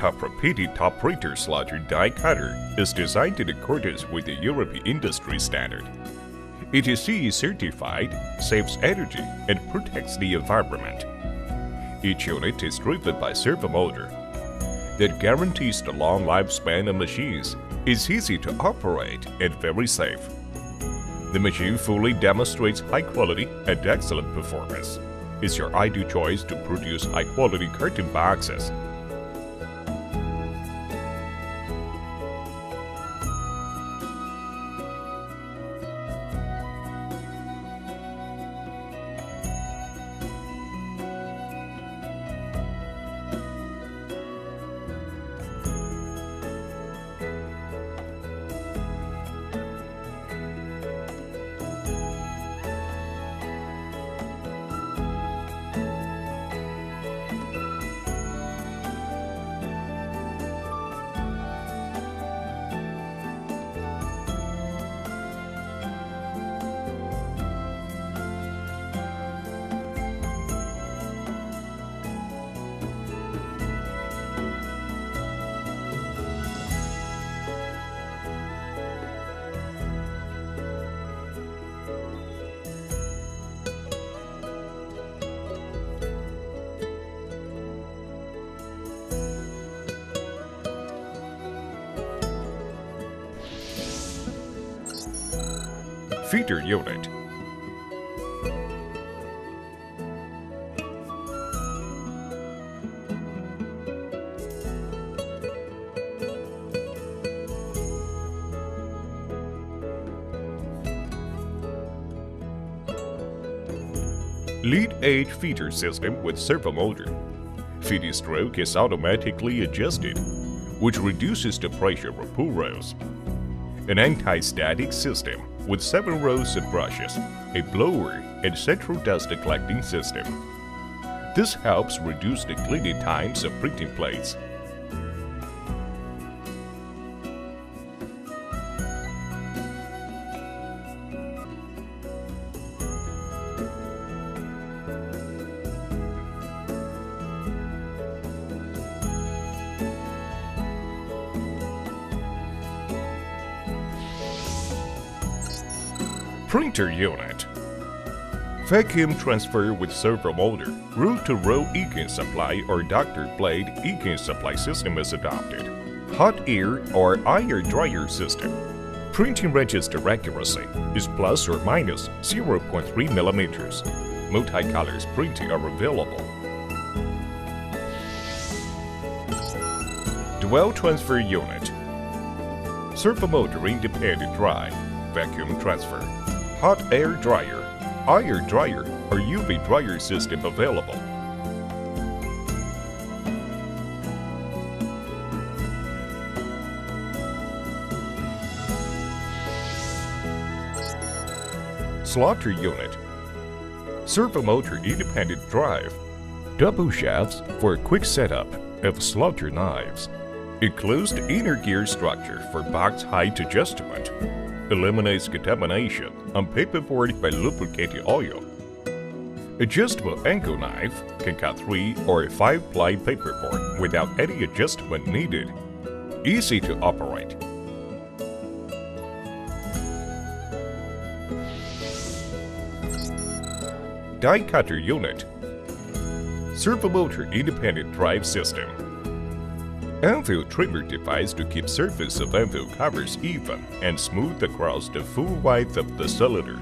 TOPRA PD top printer slotter die cutter is designed in accordance with the European industry standard. It is CE certified, saves energy, and protects the environment. Each unit is driven by servo motor that guarantees the long lifespan of machines, is easy to operate, and very safe. The machine fully demonstrates high quality and excellent performance. It's your ideal choice to produce high quality carton boxes. Feeder unit. Lead edge feeder system with servo motor. Feeding stroke is automatically adjusted, which reduces the pressure of pull rolls. An anti-static system with seven rows of brushes, a blower, and central dust collecting system. This helps reduce the cleaning times of printing plates. Printer unit. Vacuum transfer with servo motor, roll-to-roll ink supply or doctor blade ink supply system is adopted. Hot air or air dryer system. Printing register accuracy is plus or minus 0.3 millimeters. Multicolors printing are available. Dwell transfer unit. Servo motor independent dry, vacuum transfer hot air dryer, air dryer, or UV dryer system available. Slotter unit. Servo motor independent drive. Double shafts for a quick setup of slotter knives. Enclosed inner gear structure for box height adjustment eliminates contamination on paperboard by lubricating oil. Adjustable angle knife can cut 3 or 5 ply paperboard without any adjustment needed. Easy to operate. Die cutter unit Servo motor independent drive system Anvil trimmer device to keep surface of anvil covers even and smooth across the full width of the cylinder.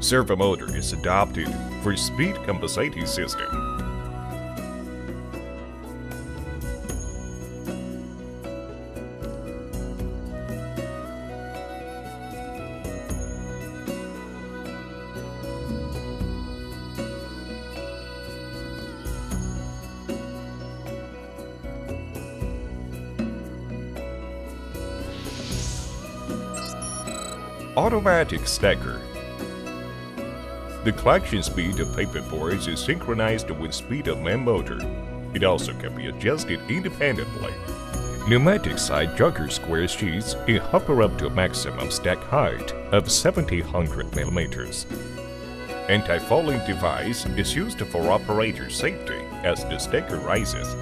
Servo motor is adopted for speed compensating system. Automatic stacker. The collection speed of paper paperboards is synchronized with speed of main motor. It also can be adjusted independently. Pneumatic side jogger square sheets in hopper up to a maximum stack height of 700 mm. Anti-falling device is used for operator safety as the stacker rises.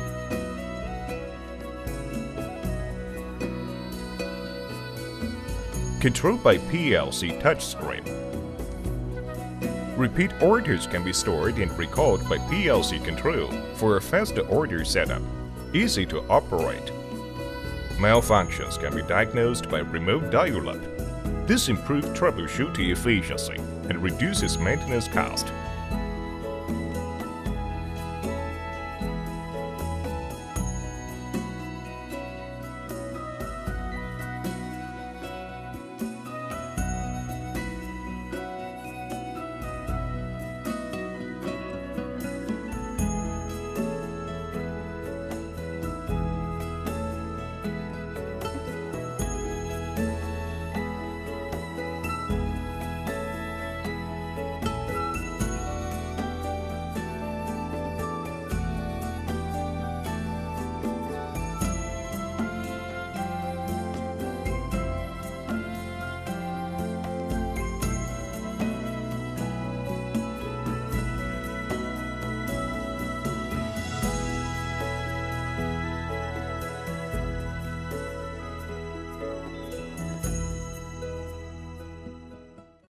Controlled by PLC touchscreen. Repeat orders can be stored and recalled by PLC control for a faster order setup. Easy to operate. Malfunctions can be diagnosed by remote dial-up. This improves troubleshooting efficiency and reduces maintenance cost.